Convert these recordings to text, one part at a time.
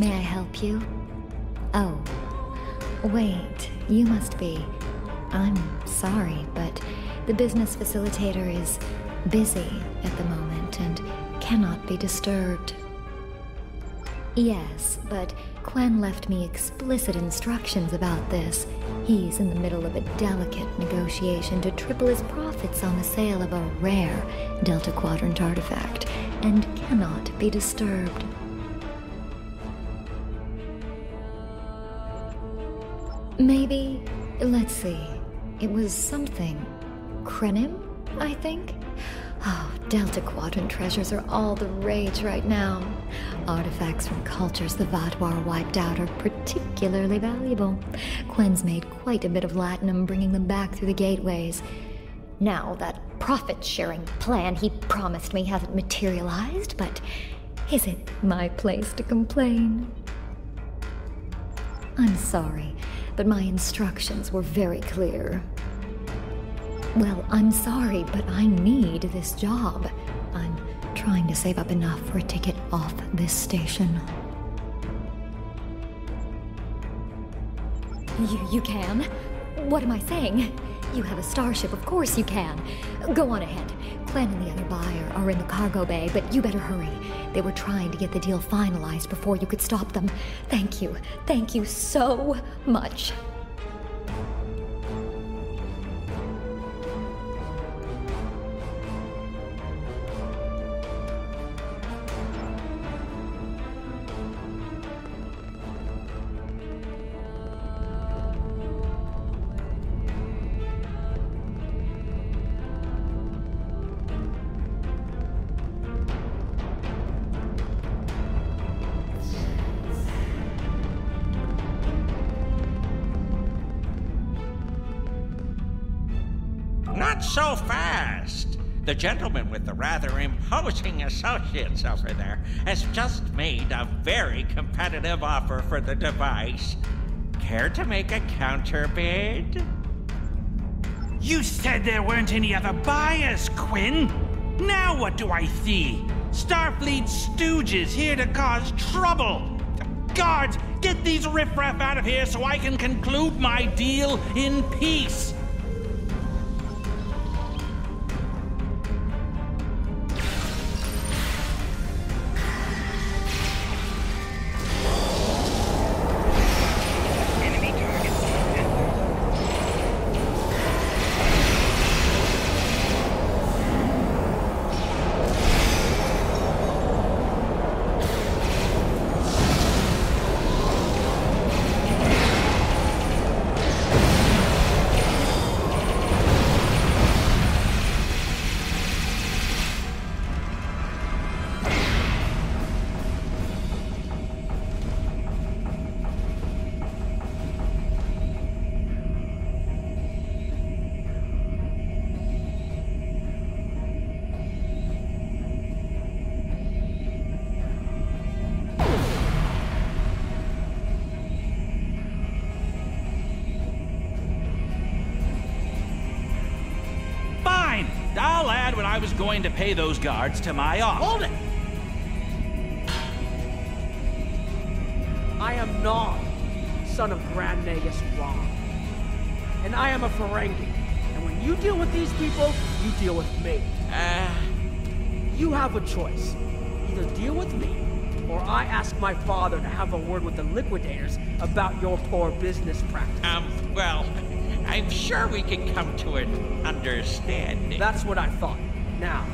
May I help you? Oh. Wait, you must be. I'm sorry, but the business facilitator is busy at the moment and cannot be disturbed. Yes, but Quen left me explicit instructions about this. He's in the middle of a delicate negotiation to triple his profits on the sale of a rare Delta Quadrant artifact and cannot be disturbed. Maybe, let's see, it was something. Krenim, I think? Oh, Delta Quadrant treasures are all the rage right now. Artifacts from cultures the Vaadwaur wiped out are particularly valuable. Quen's made quite a bit of latinum bringing them back through the gateways. Now, that profit sharing plan he promised me hasn't materialized, but is it my place to complain? I'm sorry, but my instructions were very clear. Well, I'm sorry, but I need this job. I'm trying to save up enough for a ticket off this station. You, you can? What am I saying? You have a starship, of course you can. Go on ahead. Quen and the other buyer are in the cargo bay, but you better hurry. They were trying to get the deal finalized before you could stop them. Thank you. Thank you so much. Gentleman with the rather imposing associates over there has just made a very competitive offer for the device. Care to make a counter bid? You said there weren't any other buyers, Quinn. Now what do I see? Starfleet stooges here to cause trouble. Guards, get these riffraff out of here so I can conclude my deal in peace. Going to pay those guards to my offer. Hold it! I am Nog son of Grand Nagus Rom. And I am a Ferengi. And when you deal with these people, you deal with me. Uh, You have a choice. Either deal with me, or I ask my father to have a word with the liquidators about your poor business practice. um, well, I'm sure we can come to an understanding. That's what I thought. Now,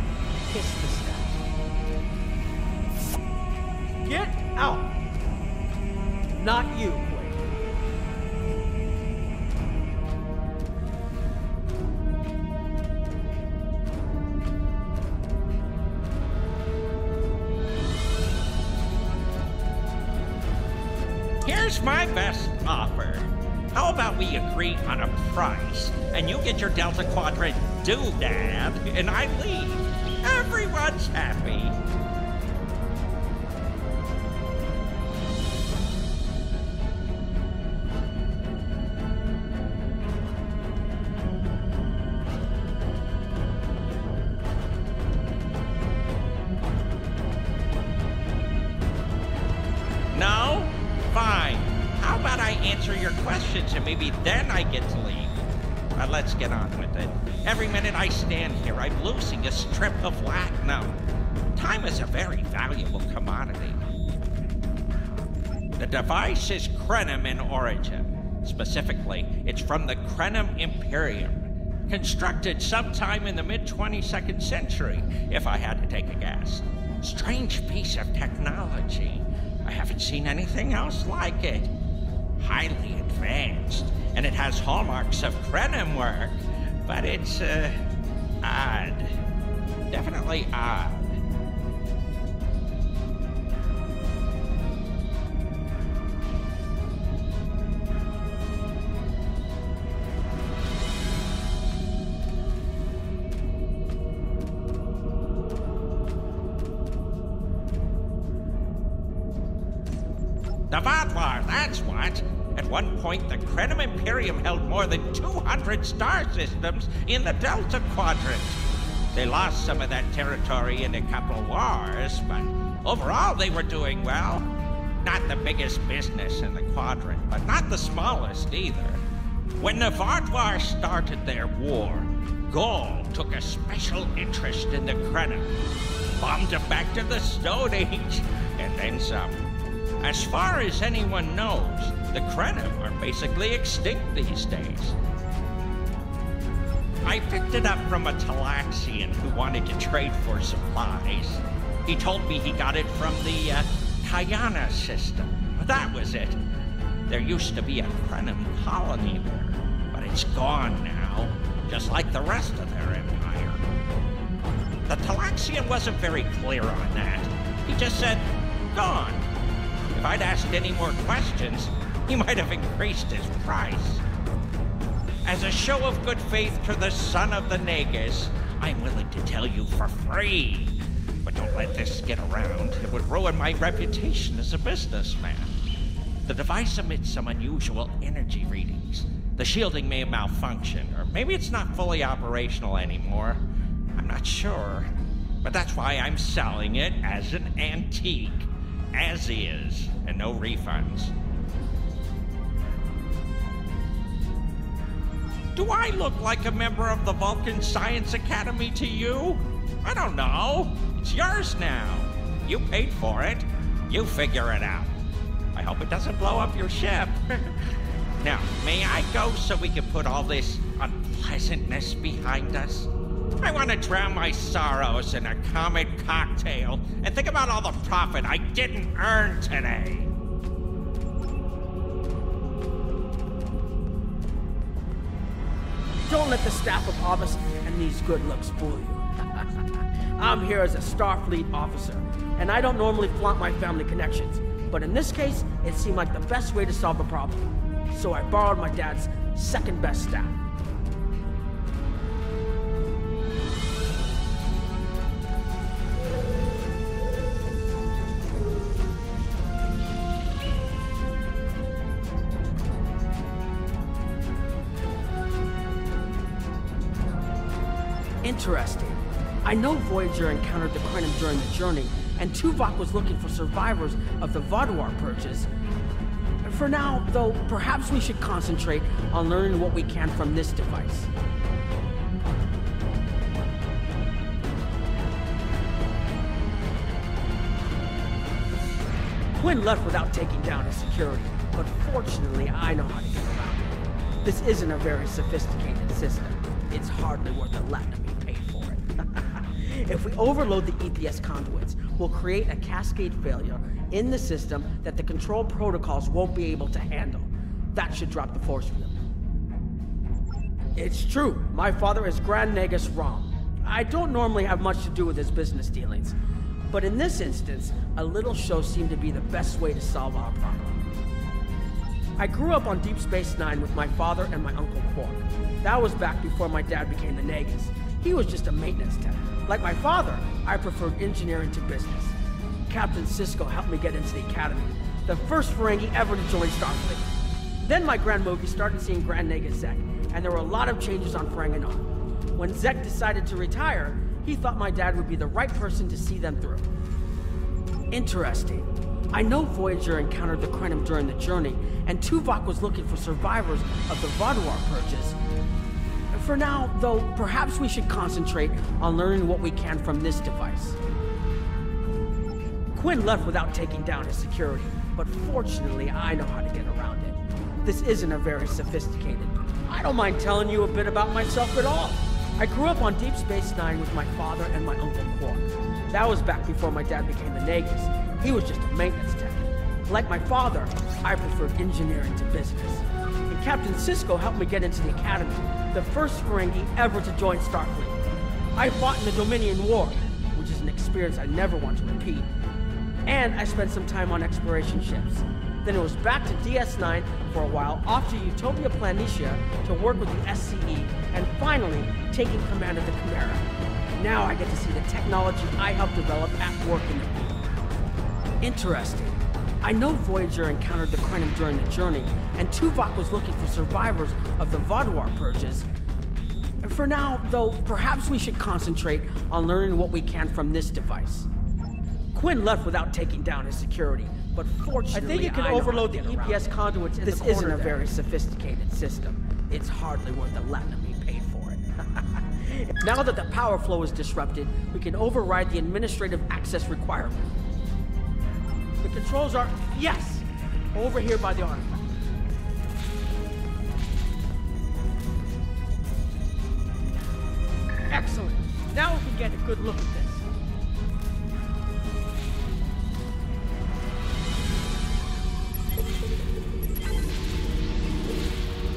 How about we agree on a price, and you get your Delta Quadrant doodad, and I leave. Everyone's happy. Device is Krenim in origin. Specifically, it's from the Krenim Imperium, constructed sometime in the mid 22nd century, if I had to take a guess. Strange piece of technology. I haven't seen anything else like it. Highly advanced, and it has hallmarks of Krenim work, but it's, uh, odd. Definitely odd. Held more than 200 star systems in the Delta Quadrant. They lost some of that territory in a couple wars, but overall they were doing well. Not the biggest business in the quadrant, but not the smallest either. When the Vaadwaur started their war, Gaul took a special interest in the Krenim, bombed them back to the Stone Age, and then some. As far as anyone knows, the Krenim are basically extinct these days. I picked it up from a Talaxian who wanted to trade for supplies. He told me he got it from the uh, Kyana system. That was it. There used to be a Krenim colony there, but it's gone now, just like the rest of their empire. The Talaxian wasn't very clear on that. He just said, gone. If I'd asked any more questions, he might have increased his price. As a show of good faith to the son of the Nagus, I'm willing to tell you for free. But don't let this get around. It would ruin my reputation as a businessman. The device emits some unusual energy readings. The shielding may malfunction, or maybe it's not fully operational anymore. I'm not sure. But that's why I'm selling it as an antique as is, and no refunds. Do I look like a member of the Vulcan Science Academy to you? I don't know. It's yours now. You paid for it. You figure it out. I hope it doesn't blow up your ship. now, may I go so we can put all this unpleasantness behind us? I want to drown my sorrows in a comet cocktail and think about all the profit I didn't earn today. Don't let the staff of office and these good looks fool you. I'm here as a Starfleet officer, and I don't normally flaunt my family connections. But in this case, it seemed like the best way to solve a problem. So I borrowed my dad's second best staff. Interesting. I know Voyager encountered the Krenim during the journey, and Tuvok was looking for survivors of the Vaadwaur purchase. For now, though, perhaps we should concentrate on learning what we can from this device. Quinn left without taking down his security, but fortunately I know how to get around it. This isn't a very sophisticated system. It's hardly worth the latinum if we overload the EPS conduits, we'll create a cascade failure in the system that the control protocols won't be able to handle. That should drop the force field. It's true, my father is Grand Nagus Rom. I don't normally have much to do with his business dealings, but in this instance, a little show seemed to be the best way to solve our problem. I grew up on Deep Space Nine with my father and my uncle Quark. That was back before my dad became the Nagus. He was just a maintenance tech. Like my father, I preferred engineering to business. Captain Sisko helped me get into the academy, the first Ferengi ever to join Starfleet. Then my Grand Moogie started seeing Grand Nagus Zek, and there were a lot of changes on Ferenginar. When Zek decided to retire, he thought my dad would be the right person to see them through. Interesting. I know Voyager encountered the Krenim during the journey, and Tuvok was looking for survivors of the Vaadwaur purges. For now, though, perhaps we should concentrate on learning what we can from this device. Quinn left without taking down his security, but fortunately, I know how to get around it. This isn't a very sophisticated. I don't mind telling you a bit about myself at all. I grew up on Deep Space Nine with my father and my uncle Quark. That was back before my dad became a Nagus. He was just a maintenance tech. Like my father, I preferred engineering to business. Captain Sisko helped me get into the Academy, the first Ferengi ever to join Starfleet. I fought in the Dominion War, which is an experience I never want to repeat, and I spent some time on exploration ships. Then it was back to DS9 for a while, off to Utopia Planitia to work with the SCE, and finally taking command of the Chimera. Now I get to see the technology I helped develop at work in the field. Interesting. I know Voyager encountered the Krenim during the journey, and Tuvok was looking for survivors of the Vaadwaur purges. For now, though, perhaps we should concentrate on learning what we can from this device. Quinn left without taking down his security, but fortunately, I think it can overload the EPS conduits in this isn't a very sophisticated system. It's hardly worth the latinum he paid for it. now that the power flow is disrupted, we can override the administrative access requirement. The controls are, yes, over here by the artifact. Excellent. Now we can get a good look at this.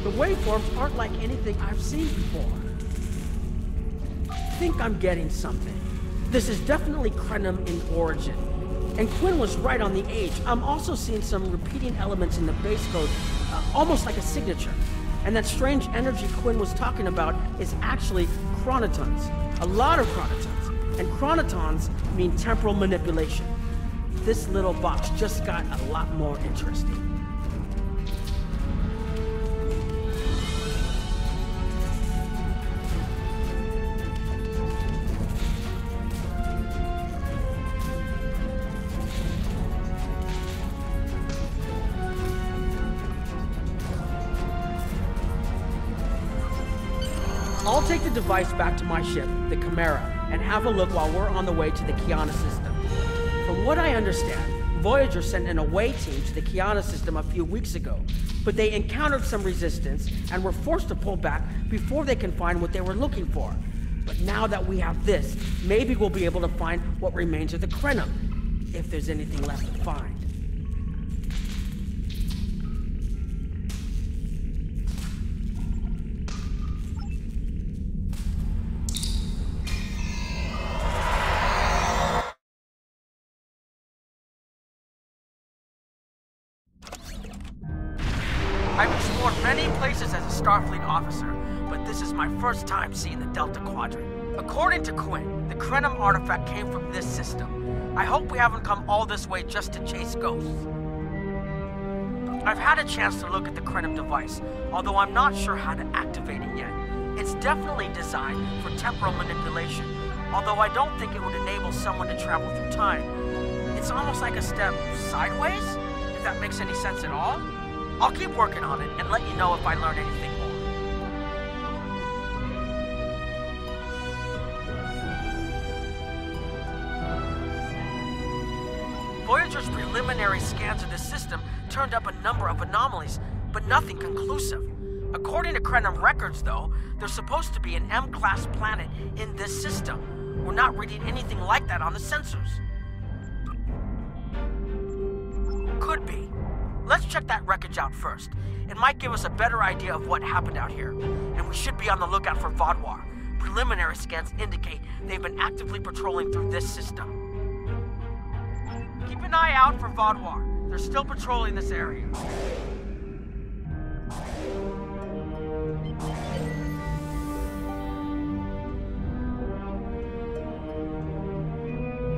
The waveforms aren't like anything I've seen before. I think I'm getting something. This is definitely Krenim in origin. And Quinn was right on the age. I'm also seeing some repeating elements in the base code, uh, almost like a signature. And that strange energy Quinn was talking about is actually chronotons. A lot of chronotons. And chronotons mean temporal manipulation. This little box just got a lot more interesting. Device back to my ship, the Chimera, and have a look while we're on the way to the Kyana system. From what I understand, Voyager sent an away team to the Kyana system a few weeks ago, but they encountered some resistance and were forced to pull back before they can find what they were looking for. But now that we have this, maybe we'll be able to find what remains of the Krenim, if there's anything left to find. First time seeing the Delta Quadrant. According to Quinn, the Krenim artifact came from this system. I hope we haven't come all this way just to chase ghosts. I've had a chance to look at the Krenim device, although I'm not sure how to activate it yet. It's definitely designed for temporal manipulation, although I don't think it would enable someone to travel through time. It's almost like a step sideways, if that makes any sense at all. I'll keep working on it and let you know if I learn anything scans of the system turned up a number of anomalies, but nothing conclusive. According to Krenim records, though, there's supposed to be an M-class planet in this system. We're not reading anything like that on the sensors. Could be. Let's check that wreckage out first. It might give us a better idea of what happened out here. And we should be on the lookout for Vaadwaur. Preliminary scans indicate they've been actively patrolling through this system. Keep an eye out for Vaadwaur. They're still patrolling this area.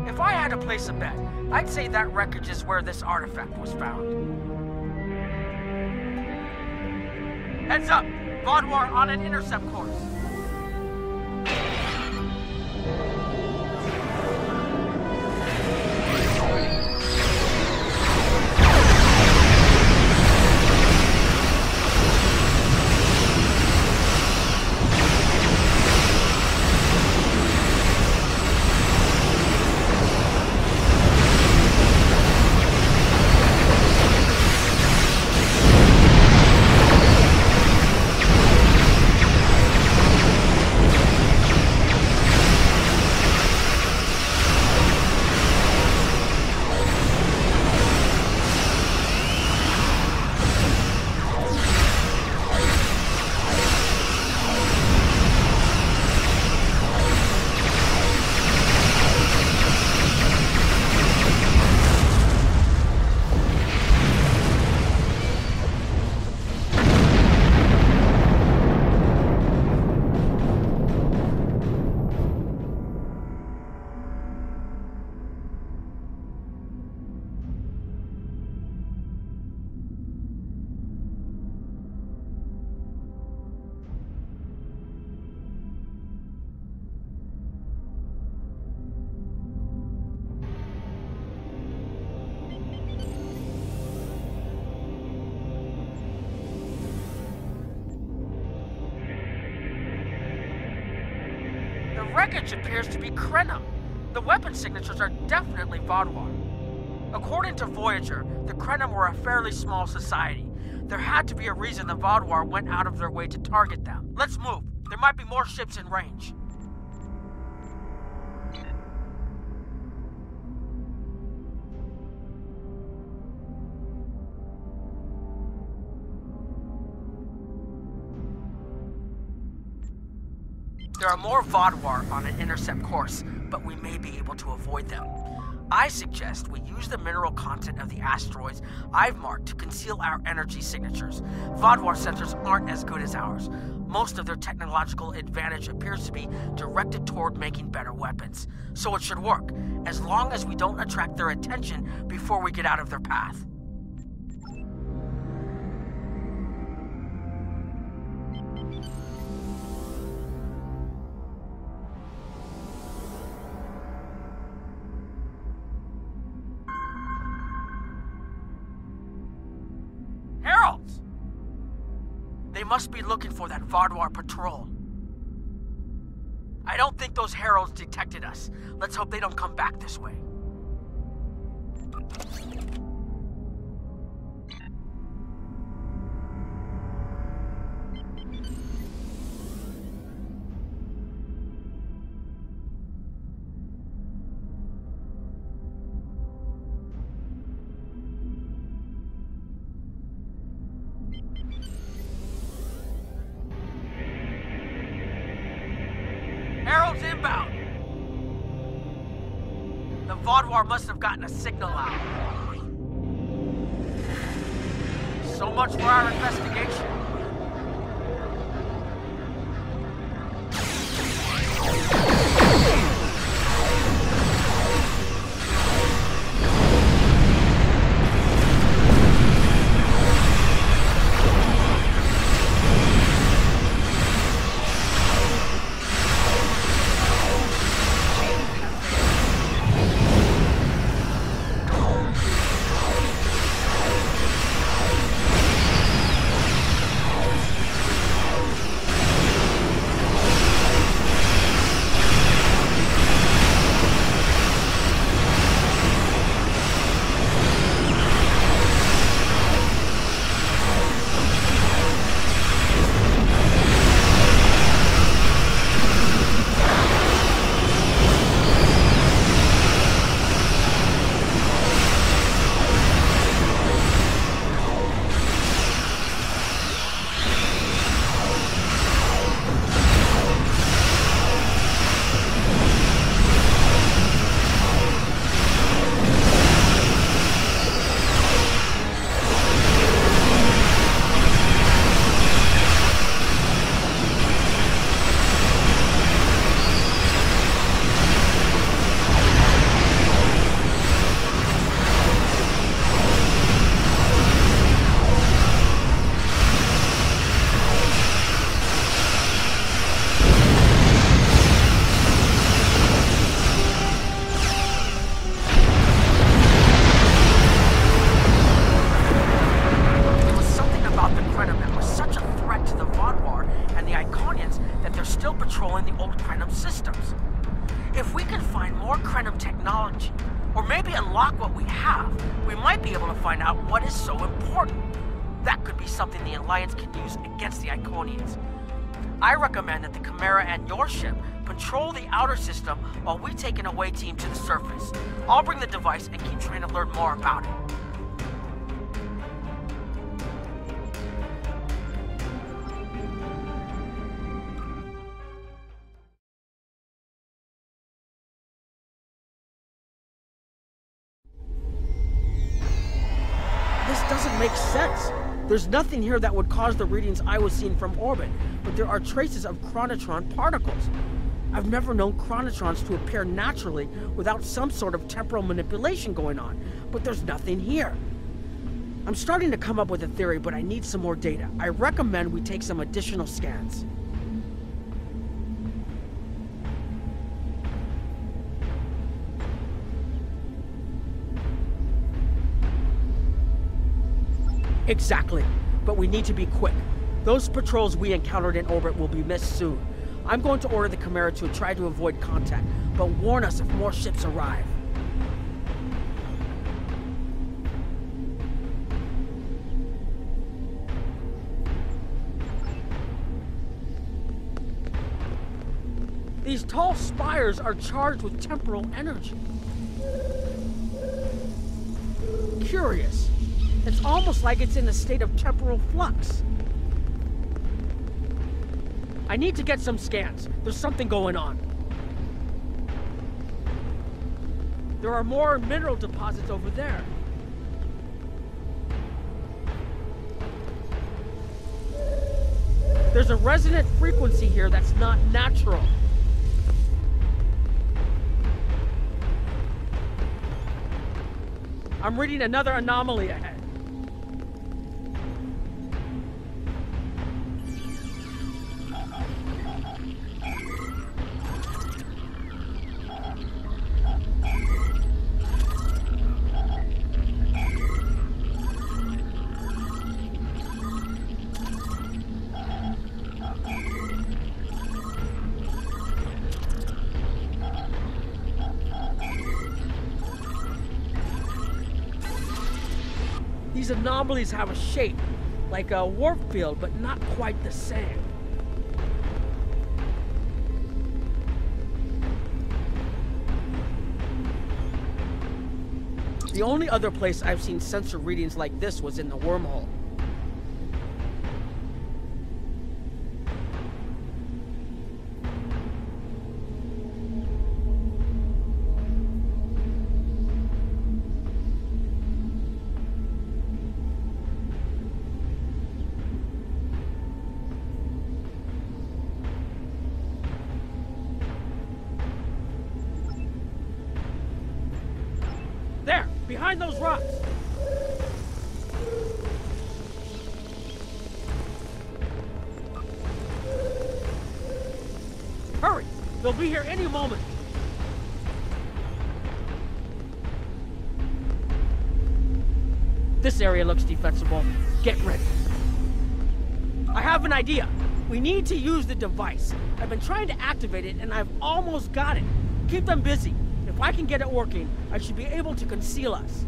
If I had to place a bet, I'd say that wreckage is where this artifact was found. Heads up! Vaadwaur on an intercept course. Wreckage appears to be Krenim. The weapon signatures are definitely Vaadwaur. According to Voyager, the Krenim were a fairly small society. There had to be a reason the Vaadwaur went out of their way to target them. Let's move. There might be more ships in range. There are more Vaadwaur on an intercept course, but we may be able to avoid them. I suggest we use the mineral content of the asteroids I've marked to conceal our energy signatures. Vaadwaur sensors aren't as good as ours. Most of their technological advantage appears to be directed toward making better weapons. So it should work, as long as we don't attract their attention before we get out of their path. Must be looking for that Vaadwaur patrol. I don't think those heralds detected us. Let's hope they don't come back this way. The must have gotten a signal out. So much for our investigation. Outer system while we take an away team to the surface. I'll bring the device and keep trying to learn more about it. This doesn't make sense. There's nothing here that would cause the readings I was seeing from orbit, but there are traces of chronoton particles. I've never known chronotons to appear naturally without some sort of temporal manipulation going on, but there's nothing here. I'm starting to come up with a theory, but I need some more data. I recommend we take some additional scans. Exactly. But we need to be quick. Those patrols we encountered in orbit will be missed soon. I'm going to order the Chimera to try to avoid contact, but warn us if more ships arrive. These tall spires are charged with temporal energy. Curious. It's almost like it's in a state of temporal flux. I need to get some scans. There's something going on. There are more mineral deposits over there. There's a resonant frequency here that's not natural. I'm reading another anomaly ahead. Anomalies have a shape, like a warp field, but not quite the same. The only other place I've seen sensor readings like this was in the wormhole. To use the device. I've been trying to activate it and I've almost got it. Keep them busy. If I can get it working, I should be able to conceal us.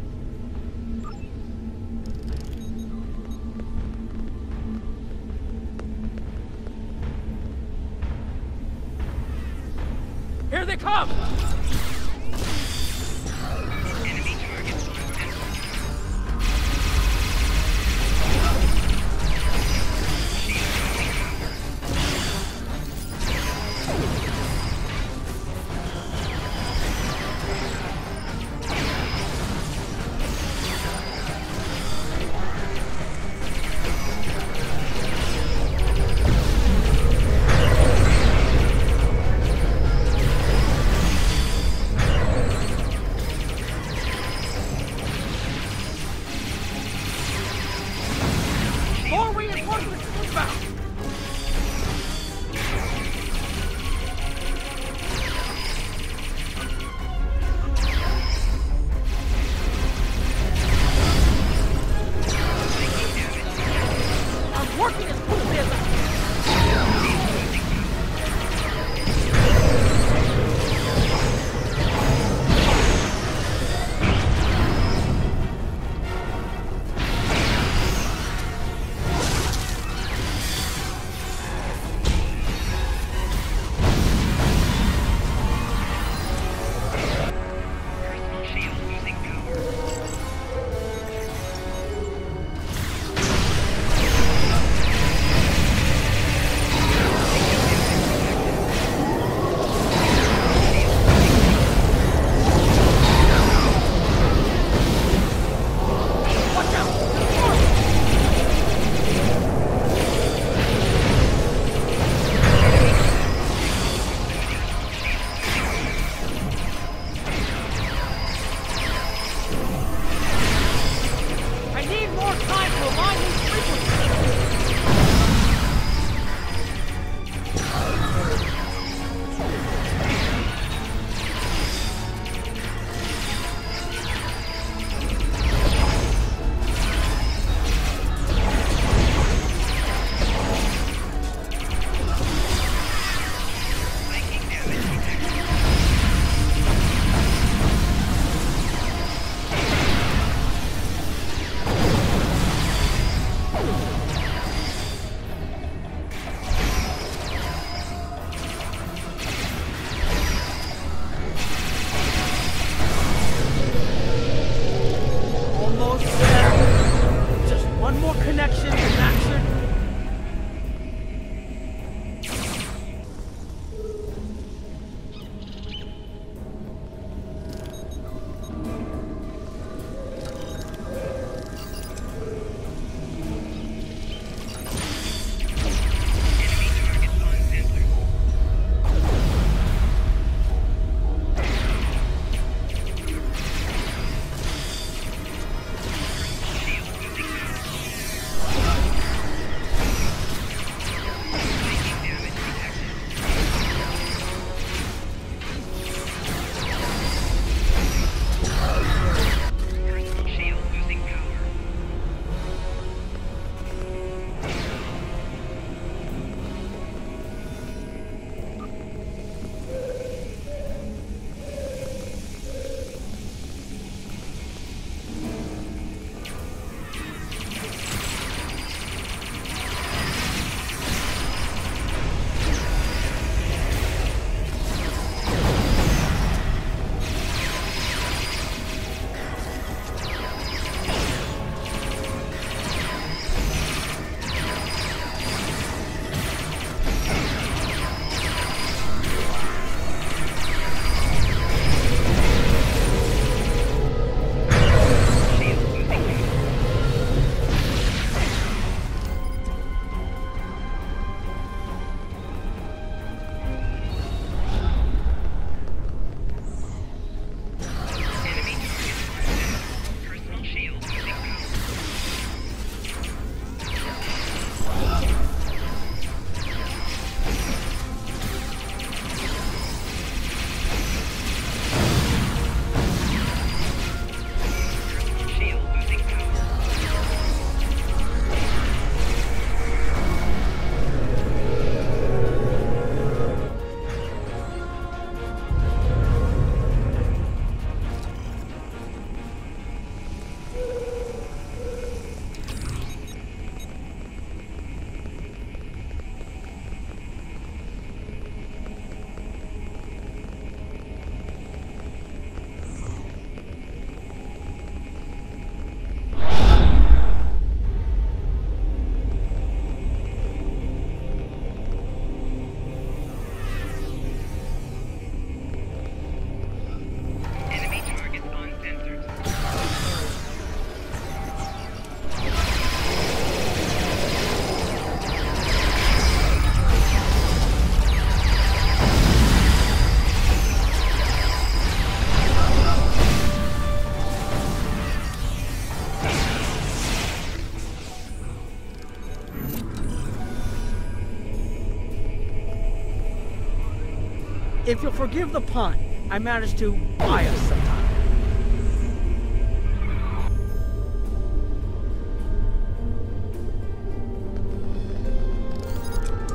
If you'll forgive the pun, I managed to buy us some time.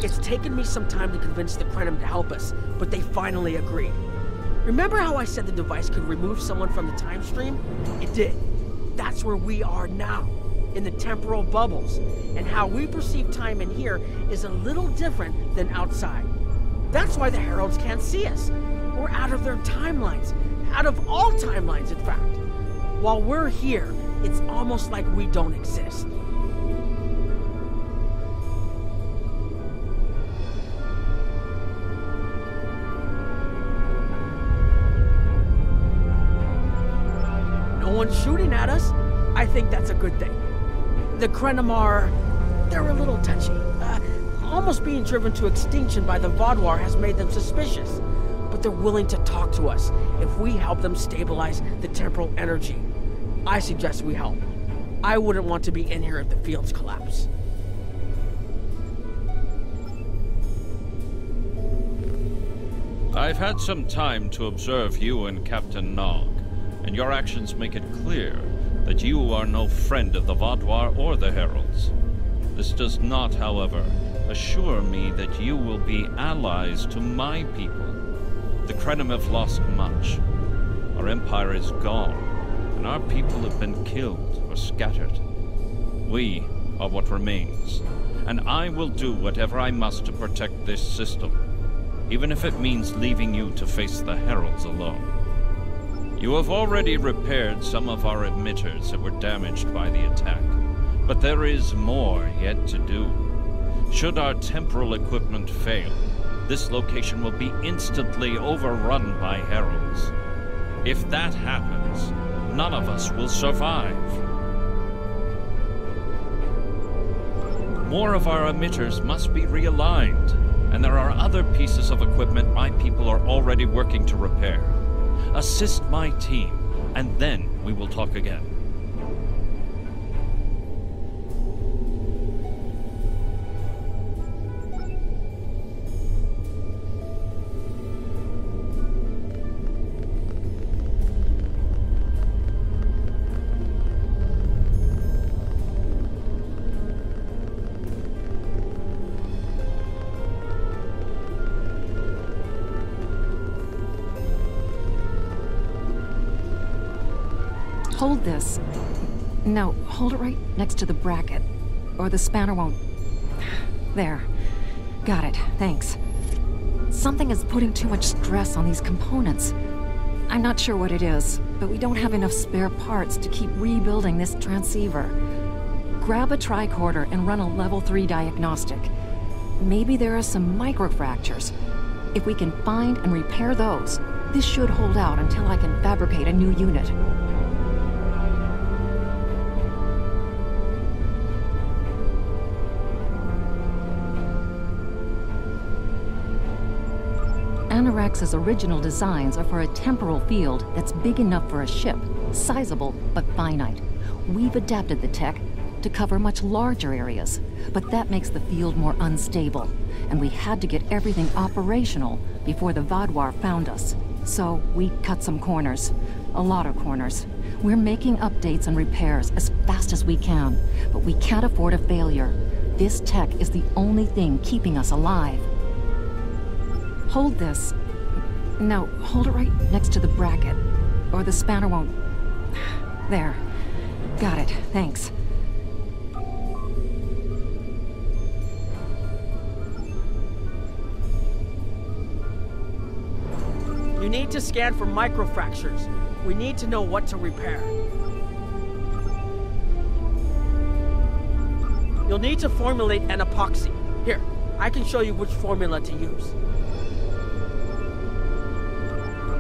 It's taken me some time to convince the Krenim to help us, but they finally agreed. Remember how I said the device could remove someone from the time stream? It did. That's where we are now, in the temporal bubbles. And how we perceive time in here is a little different than outside. That's why the Heralds can't see us. We're out of their timelines. Out of all timelines, in fact. While we're here, it's almost like we don't exist. No one's shooting at us. I think that's a good thing. The Krenimar, they're a little touchy. Almost being driven to extinction by the Vaadwaur has made them suspicious. But they're willing to talk to us if we help them stabilize the temporal energy. I suggest we help. I wouldn't want to be in here if the fields collapse. I've had some time to observe you and Captain Nog, and your actions make it clear that you are no friend of the Vaadwaur or the Heralds. This does not, however, assure me that you will be allies to my people. The Krenim have lost much. Our empire is gone, and our people have been killed or scattered. We are what remains, and I will do whatever I must to protect this system even if it means leaving you to face the Heralds alone. You have already repaired some of our emitters that were damaged by the attack, but there is more yet to do. Should our temporal equipment fail, this location will be instantly overrun by Heralds. If that happens, none of us will survive. More of our emitters must be realigned and there are other pieces of equipment my people are already working to repair. Assist my team, and then we will talk again. This. No, hold it right next to the bracket. Or the spanner won't... There. Got it, thanks. Something is putting too much stress on these components. I'm not sure what it is, but we don't have enough spare parts to keep rebuilding this transceiver. Grab a tricorder and run a level 3 diagnostic. Maybe there are some microfractures. If we can find and repair those, this should hold out until I can fabricate a new unit. Annorax's original designs are for a temporal field that's big enough for a ship, sizable but finite. We've adapted the tech to cover much larger areas, but that makes the field more unstable, and we had to get everything operational before the Vaadwaur found us. So we cut some corners. A lot of corners. We're making updates and repairs as fast as we can, but we can't afford a failure. This tech is the only thing keeping us alive. Hold this. No, hold it right next to the bracket. Or the spanner won't... There. Got it, thanks. You need to scan for microfractures. We need to know what to repair. You'll need to formulate an epoxy. Here, I can show you which formula to use.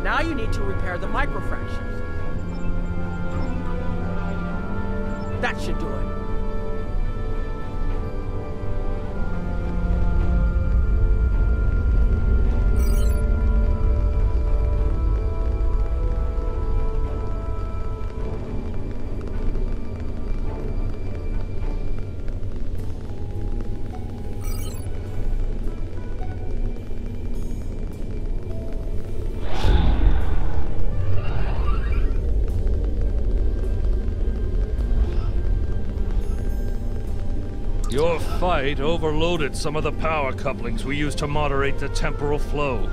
Now you need to repair the microfractures. That should do it. Overloaded some of the power couplings we use to moderate the temporal flow.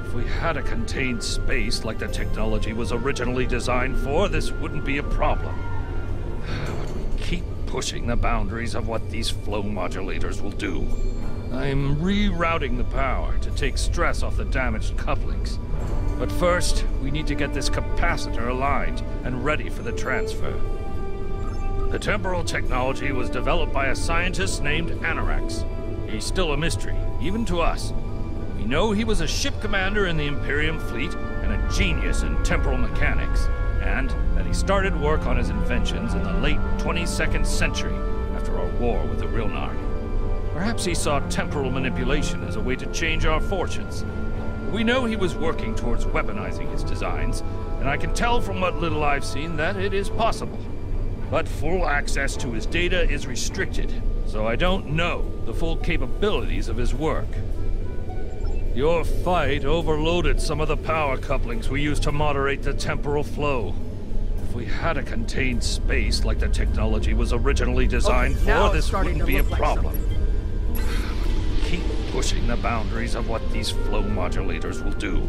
If we had a contained space like the technology was originally designed for, this wouldn't be a problem. But we keep pushing the boundaries of what these flow modulators will do. I'm rerouting the power to take stress off the damaged couplings. But first, we need to get this capacitor aligned and ready for the transfer. The temporal technology was developed by a scientist named Annorax. He's still a mystery, even to us. We know he was a ship commander in the Imperium fleet and a genius in temporal mechanics, and that he started work on his inventions in the late 22nd century after our war with the Rilnar. Perhaps he saw temporal manipulation as a way to change our fortunes. We know he was working towards weaponizing his designs, and I can tell from what little I've seen that it is possible. But full access to his data is restricted, so I don't know the full capabilities of his work. Your fight overloaded some of the power couplings we use to moderate the temporal flow. If we had a contained space like the technology was originally designed Okay, for, this wouldn't be a look like problem. Keep pushing the boundaries of what these flow modulators will do.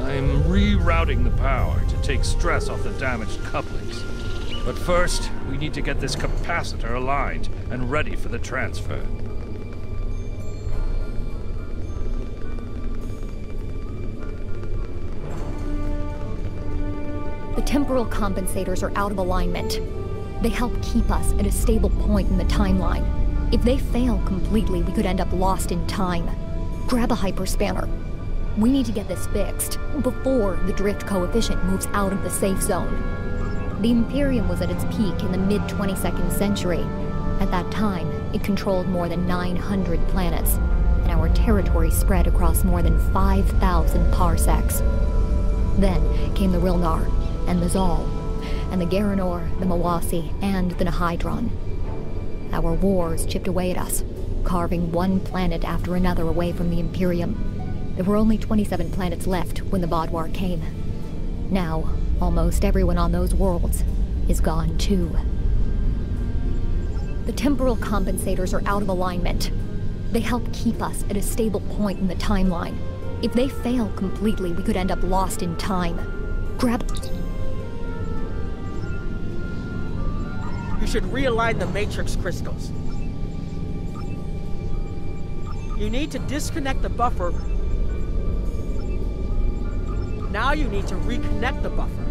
I'm rerouting the power to take stress off the damaged couplings. But first, we need to get this capacitor aligned and ready for the transfer. The temporal compensators are out of alignment. They help keep us at a stable point in the timeline. If they fail completely, we could end up lost in time. Grab a hyperspanner. We need to get this fixed before the drift coefficient moves out of the safe zone. The Imperium was at its peak in the mid 22nd century. At that time, it controlled more than 900 planets, and our territory spread across more than 5,000 parsecs. Then came the Rilnar, and the Zahl, and the Garanor, the Mawasi, and the Nihydron. Our wars chipped away at us, carving one planet after another away from the Imperium. There were only 27 planets left when the Vaadwaur came. Now, almost everyone on those worlds is gone too. The temporal compensators are out of alignment. They help keep us at a stable point in the timeline. If they fail completely, we could end up lost in time. Grab. You should realign the matrix crystals. You need to disconnect the buffer. Now you need to reconnect the buffer.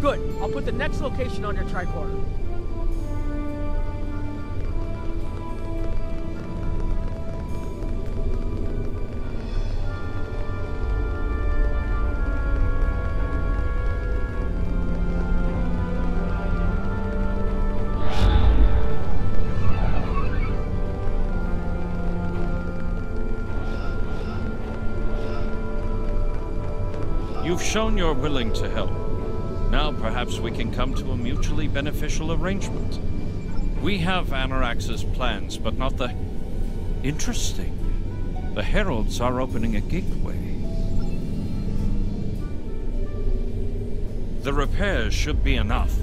Good. I'll put the next location on your tricorder. You've shown you're willing to help. Perhaps we can come to a mutually beneficial arrangement. We have Annorax's plans, but not the... Interesting. The Heralds are opening a gateway. The repairs should be enough.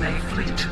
Fleet.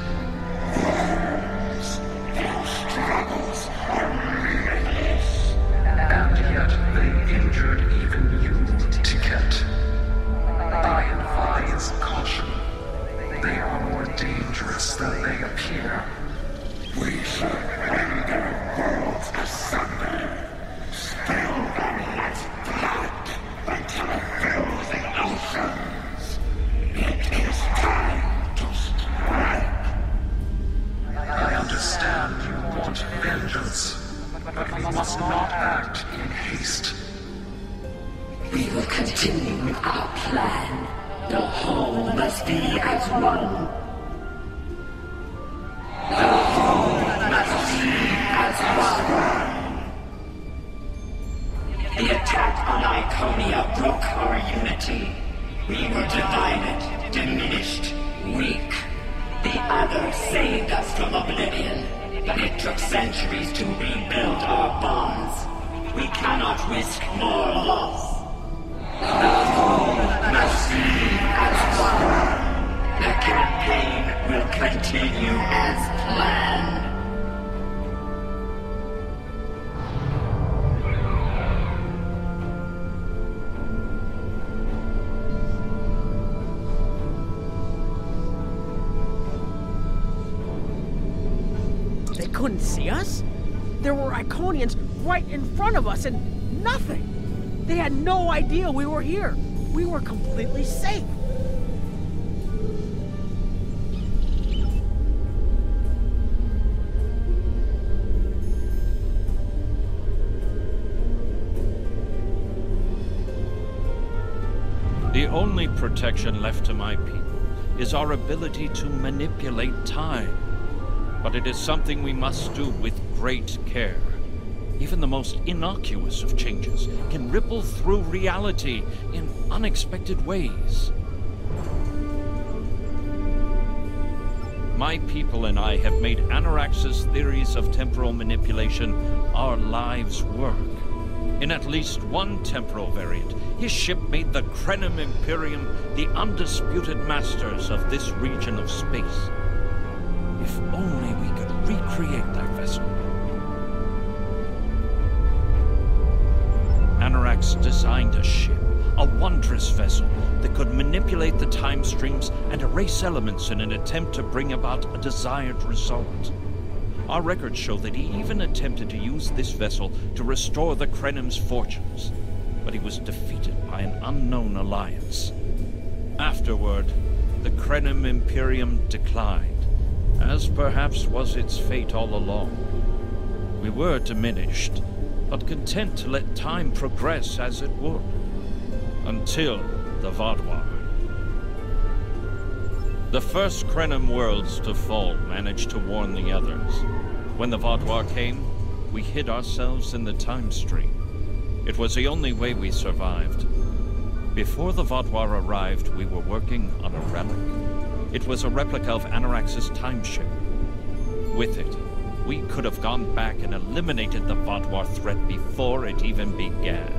Idea we were here. We were completely safe. The only protection left to my people is our ability to manipulate time. But it is something we must do with great care. Even the most innocuous of changes can ripple through reality in unexpected ways. My people and I have made Annorax's theories of temporal manipulation our lives' work. In at least one temporal variant, his ship made the Krenim Imperium the undisputed masters of this region of space. If only we could recreate that vessel. Annorax designed a ship, a wondrous vessel that could manipulate the time streams and erase elements in an attempt to bring about a desired result. Our records show that he even attempted to use this vessel to restore the Krenim's fortunes, but he was defeated by an unknown alliance. Afterward, the Krenim Imperium declined, as perhaps was its fate all along. We were diminished, but content to let time progress as it would. Until the Vaadwaur. The first Krenim worlds to fall managed to warn the others. When the Vaadwaur came, we hid ourselves in the time stream. It was the only way we survived. Before the Vaadwaur arrived, we were working on a relic. It was a replica of Annorax's time ship. With it, we could have gone back and eliminated the Vaadwaur threat before it even began.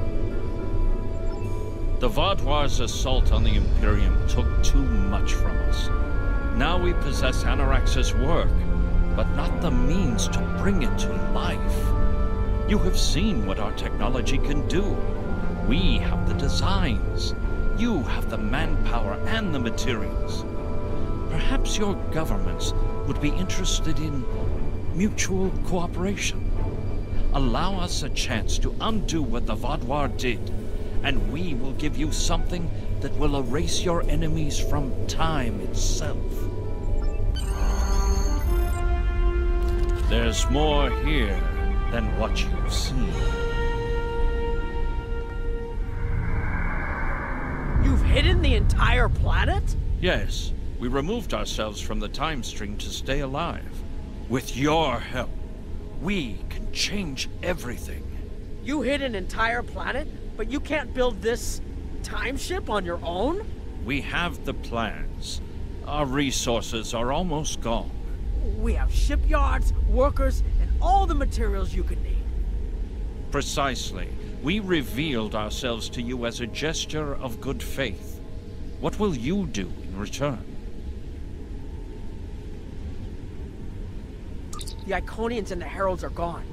The Vaadwaur's assault on the Imperium took too much from us. Now we possess Annorax's work, but not the means to bring it to life. You have seen what our technology can do. We have the designs. You have the manpower and the materials. Perhaps your governments would be interested in mutual cooperation. Allow us a chance to undo what the Vaadwaur did, and we will give you something that will erase your enemies from time itself. There's more here than what you've seen. You've hidden the entire planet? Yes, we removed ourselves from the time stream to stay alive. With your help, we can change everything. You hid an entire planet, but you can't build this time ship on your own? We have the plans. Our resources are almost gone. We have shipyards, workers, and all the materials you could need. Precisely. We revealed ourselves to you as a gesture of good faith. What will you do in return? The Iconians and the Heralds are gone.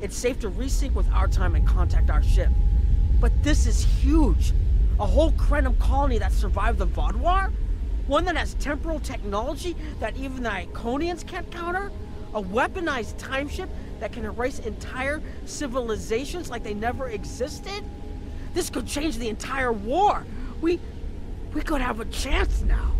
It's safe to resync with our time and contact our ship. But this is huge. A whole Krenim colony that survived the Vaadwaur? One that has temporal technology that even the Iconians can't counter? A weaponized time ship that can erase entire civilizations like they never existed? This could change the entire war. We... we could have a chance now.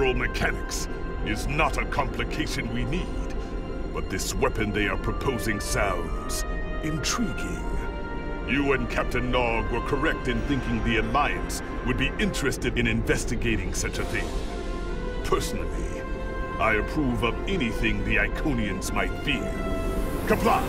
Temporal mechanics is not a complication we need. But this weapon they are proposing sounds intriguing. You and Captain Nog were correct in thinking the Alliance would be interested in investigating such a thing. Personally, I approve of anything the Iconians might fear. Comply!